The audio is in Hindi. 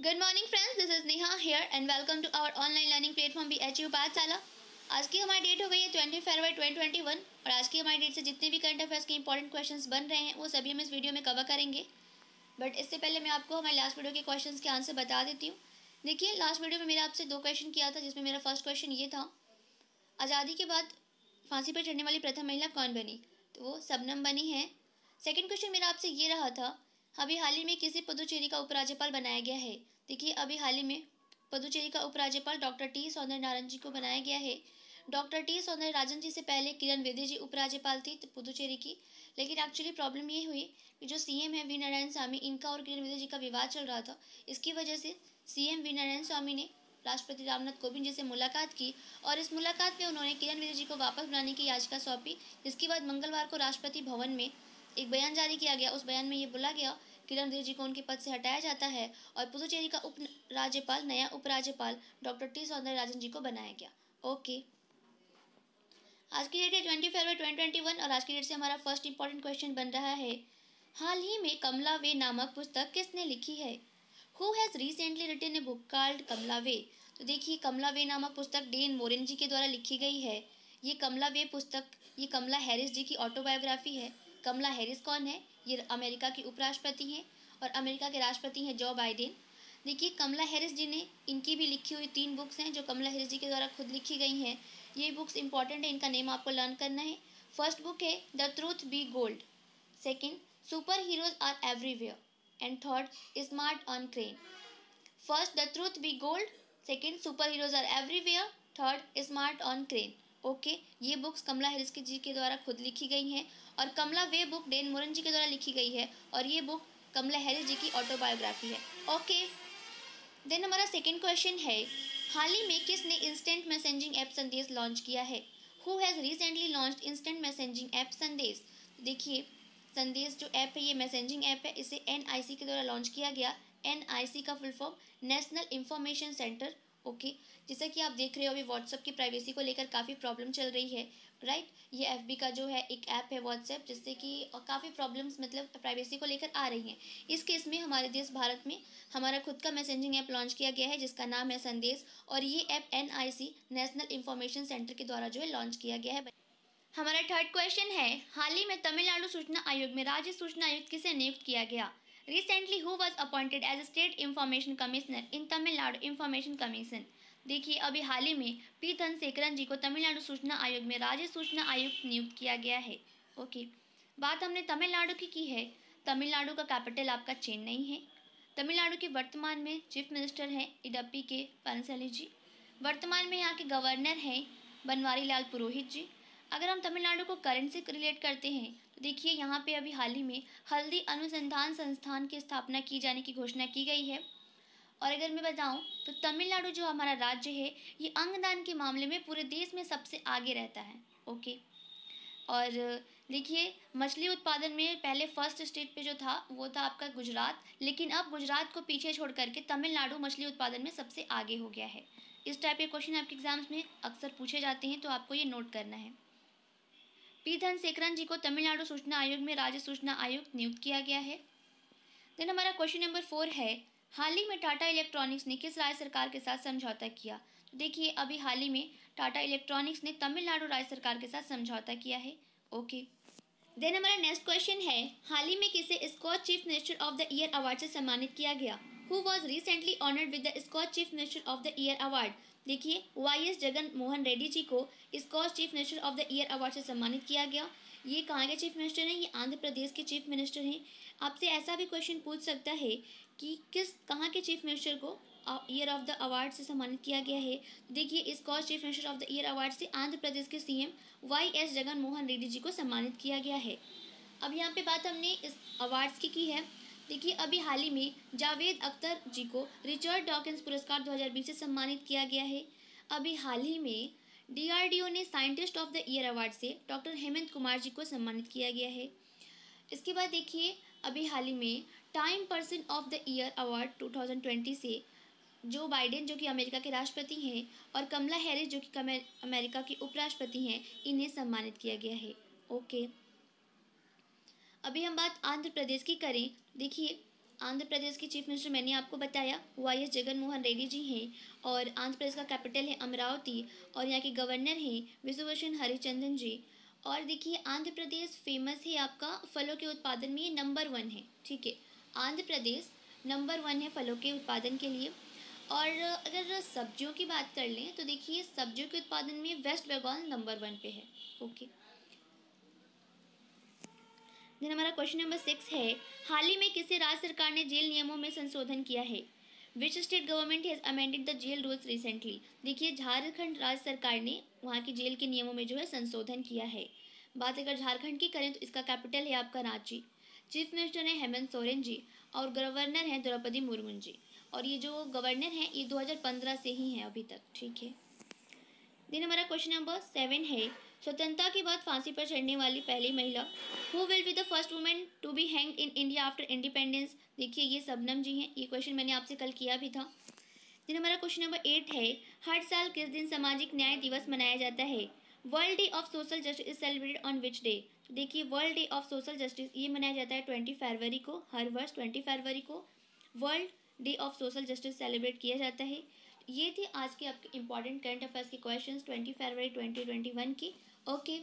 Good morning friends this is Neha here and welcome to our online learning platform B H U Pathshala आज की हमारी डेट हो गई है ट्वेंटी फरवरी ट्वेंटी ट्वेंटी वन और आज की हमारी डेट से जितने भी करंट अफेयर्स के इंपॉर्टेंट क्वेश्चंस बन रहे हैं, वो सभी हम इस वीडियो में कवर करेंगे. बट इससे पहले मैं आपको हमारे लास्ट वीडियो के क्वेश्चन के आंसर बता देती हूँ. देखिए लास्ट वीडियो में मैंने आपसे दो क्वेश्चन किया था, जिसमें मेरा फ़र्स्ट क्वेश्चन ये था. आज़ादी के बाद फांसी पर चढ़ने वाली प्रथम महिला कौन बनी? तो वो सबनम बनी है. सेकेंड क्वेश्चन मेरा आपसे ये रहा था अभी हाल ही में किसी पुदुचेरी का उपराज्यपाल बनाया गया है। देखिए, अभी हाल ही में पुदुचेरी का उपराज्यपाल डॉक्टर टी सौंदर्य नारायण जी को बनाया गया है। डॉक्टर टी सौंदर्य राजन जी से पहले किरण वेदी जी उपराज्यपाल थी पुदुचेरी की। लेकिन एक्चुअली प्रॉब्लम ये हुई कि जो सीएम है वी नारायण स्वामी, इनका और किरण वेदी जी का विवाद चल रहा था। इसकी वजह से सीएम वी नारायण स्वामी ने राष्ट्रपति रामनाथ कोविंद जी से मुलाकात की और इस मुलाकात में उन्होंने किरण वेदी जी को वापस बुलाने की याचिका सौंपी। जिसके बाद मंगलवार को राष्ट्रपति भवन में एक बयान जारी किया गया। उस बयान में ये बोला गया किरण रिजिजू को उनके पद से हटाया जाता है और पुदुचेरी का उप राज्यपाल, नया उपराज्यपाल डॉक्टर टी सौंदर्य राजन जी को बनाया गया। ओके। आज की डेट है ट्वेंटी फरवरी ट्वेंटी ट्वेंटी वन और आज की डेट से हमारा फ़र्स्ट इंपॉर्टेंट क्वेश्चन बन रहा है, हाल ही में कमला वे नामक पुस्तक किसने लिखी है? Who has recently written a book called Kamala way? तो देखिए, कमला वे नामक पुस्तक डेन मोरिन जी के द्वारा लिखी गई है। ये कमला वे पुस्तक, ये कमला हैरिस जी की ऑटोबायोग्राफी है। कमला हैरिस कौन है? ये अमेरिका की उपराष्ट्रपति हैं और अमेरिका के राष्ट्रपति हैं जो बाइडेन। देखिए, कमला हैरिस जी ने इनकी भी लिखी हुई तीन बुक्स हैं जो कमला हैरिस जी के द्वारा खुद लिखी गई हैं। ये बुक्स इंपॉर्टेंट है, इनका नेम आपको लर्न करना है। फ़र्स्ट बुक है, the truth we hold. Second, super heroes are everywhere. And third, smart on crime. First, the truth we hold. Second, super heroes are everywhere. Third, smart on crime. Okay, ये बुक्स कमला हैरिस के जी के द्वारा खुद लिखी गई हैं और कमला वे बुक डेन मोरन जी के द्वारा लिखी गई है और ये बुक कमला हैरिस जी की ऑटोबायोग्राफी है। ओके, देन हमारा सेकेंड क्वेश्चन है, हाल ही में किसने instant messaging app Sandesh launch किया है? Who has recently launch instant messaging app Sandesh? देखिए, संदेश जो ऐप है, ये मैसेजिंग ऐप है, इसे एनआईसी के द्वारा लॉन्च किया गया। एनआईसी का full form national information centre okay जैसा कि आप देख रहे हो, अभी व्हाट्सअप की प्राइवेसी को लेकर काफ़ी प्रॉब्लम चल रही है राइट ये एफबी का जो है एक ऐप है व्हाट्सएप जिससे कि काफ़ी प्रॉब्लम्स मतलब प्राइवेसी को लेकर आ रही हैं। इस केस में हमारे देश भारत में हमारा खुद का मैसेजिंग ऐप लॉन्च किया गया है, जिसका नाम है संदेश, और ये app NIC national information centre के द्वारा जो है लॉन्च किया गया है। हमारा थर्ड क्वेश्चन है, हाल ही में तमिलनाडु सूचना आयोग में राज्य सूचना आयुक्त किसे नियुक्त किया गया? Recently who was appointed as state information commissioner in Tamil Nadu information commission देखिए, अभी हाल ही में पी धनशेखरन जी को तमिलनाडु सूचना आयोग में राज्य सूचना आयुक्त नियुक्त किया गया है। ओके बात हमने तमिलनाडु की की है। तमिलनाडु का कैपिटल आपका चेन्नई है। तमिलनाडु के वर्तमान में चीफ मिनिस्टर हैं इडप्पी के पनसली जी। वर्तमान में यहाँ के गवर्नर हैं बनवारी लाल पुरोहित जी। अगर हम तमिलनाडु को करंट से रिलेट करते हैं तो देखिए, यहाँ पे अभी हाल ही में हल्दी अनुसंधान संस्थान की स्थापना की जाने की घोषणा की गई है। और अगर मैं बताऊँ तो तमिलनाडु जो हमारा राज्य है, ये अंगदान के मामले में पूरे देश में सबसे आगे रहता है। ओके? और देखिए, मछली उत्पादन में पहले फ़र्स्ट स्टेट पे जो था, वो था आपका गुजरात। लेकिन अब गुजरात को पीछे छोड़ करके तमिलनाडु मछली उत्पादन में सबसे आगे हो गया है। इस टाइप के क्वेश्चन आपके एग्ज़ाम्स में अक्सर पूछे जाते हैं तो आपको ये नोट करना है। पी धनशेखरन जी को तमिलनाडु सूचना आयोग में राज्य सूचना आयुक्त नियुक्त किया गया है। देन हमारा क्वेश्चन नंबर फोर है, हाल ही में टाटा इलेक्ट्रॉनिक्स ने किस राज्य सरकार के साथ समझौता किया? तो देखिए, अभी हाल ही में टाटा इलेक्ट्रॉनिक्स ने तमिलनाडु राज्य सरकार के साथ समझौता किया है। ओके देन हमारा नेक्स्ट क्वेश्चन है, हाल ही में किसे Skoch chief minister of the year award से सम्मानित किया गया? Who was recently honoured with the Skoch chief minister of the year award देखिए वाई एस जगन मोहन रेड्डी जी को Skoch chief minister of the year award से सम्मानित किया गया। ये कहाँ के चीफ मिनिस्टर हैं? ये आंध्र प्रदेश के चीफ मिनिस्टर हैं। आपसे ऐसा भी क्वेश्चन पूछ सकता है कि किस, कहाँ के चीफ मिनिस्टर को ईयर ऑफ़ द अवार्ड से सम्मानित किया गया है? देखिए Skoch chief minister of the year award से आंध्र प्रदेश के CM Y S Jagan Mohan Reddy ji को सम्मानित किया गया है। अब यहाँ पे बात हमने इस अवार्ड्स की की है। देखिए, अभी हाल ही में जावेद अख्तर जी को रिचर्ड डॉकिंस पुरस्कार 2020 से सम्मानित किया गया है। अभी हाल ही में डीआरडीओ ने scientist of the year award से डॉक्टर हेमंत कुमार जी को सम्मानित किया गया है। इसके बाद देखिए, अभी हाल ही में Time person of the year award 2020 से जो बाइडेन, जो कि अमेरिका के राष्ट्रपति हैं, और कमला हैरिस, जो कि अमेरिका के उपराष्ट्रपति हैं, इन्हें सम्मानित किया गया है। ओके। अभी हम बात आंध्र प्रदेश की करें देखिए, आंध्र प्रदेश के चीफ मिनिस्टर मैंने आपको बताया वाई एस जगन मोहन रेड्डी जी हैं और आंध्र प्रदेश का कैपिटल है अमरावती और यहाँ के गवर्नर हैं विश्वभूषण हरिचंदन जी। और देखिए, आंध्र प्रदेश फ़ेमस है आपका फलों के उत्पादन में नंबर वन है, ठीक है? आंध्र प्रदेश नंबर वन है फलों के उत्पादन के लिए। और अगर सब्जियों की बात कर लें तो देखिए, सब्जियों के उत्पादन में वेस्ट बंगाल नंबर वन पे है ओके देन हमारा क्वेश्चन नंबर सिक्स है, हाल ही में किसी राज्य सरकार ने जेल नियमों में संशोधन किया है? Which state government has amended the jail rules recently देखिए, झारखंड राज्य सरकार ने वहाँ की जेल के नियमों में जो है संशोधन किया है। बात अगर झारखंड की करें तो इसका कैपिटल है आपका रांची। चीफ मिनिस्टर हैं हेमंत सोरेन जी और गवर्नर हैं द्रौपदी मुर्मू जी। और ये जो गवर्नर हैं, ये 2015 से ही हैं अभी तक, ठीक है? दिन हमारा क्वेश्चन नंबर सेवन है। स्वतंत्रता के बाद फांसी पर चढ़ने वाली पहली महिला। Who will be the first women to be hang in India after independence देखिए, ये सबनम जी हैं। ये क्वेश्चन मैंने आपसे कल किया भी था। दिन हमारा क्वेश्चन नंबर एट है। हर साल किस दिन सामाजिक न्याय दिवस मनाया जाता है? World day of social justice is celebrated on which day देखिए world day of social justice ये मनाया जाता है ट्वेंटी फरवरी को, हर वर्ष ट्वेंटी फरवरी को। World day of social justice celebrate किया जाता है। ये थे आज के आपके इंपॉर्टेंट करंट अफेयर्स के क्वेश्चंस ट्वेंटी फरवरी ट्वेंटी ट्वेंटी वन की। ओके